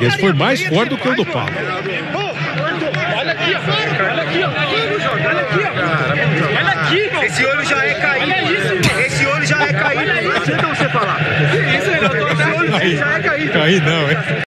Esse foi mais forte do que o do Paulo. Olha aqui, ó. Olha aqui, ó. Olha aqui, ó. Olha aqui. Esse olho já é caído. Olha isso, Esse olho já é caído. Não adianta você falar. Isso aí, eu tô Esse olho já é caído. Caído não, hein?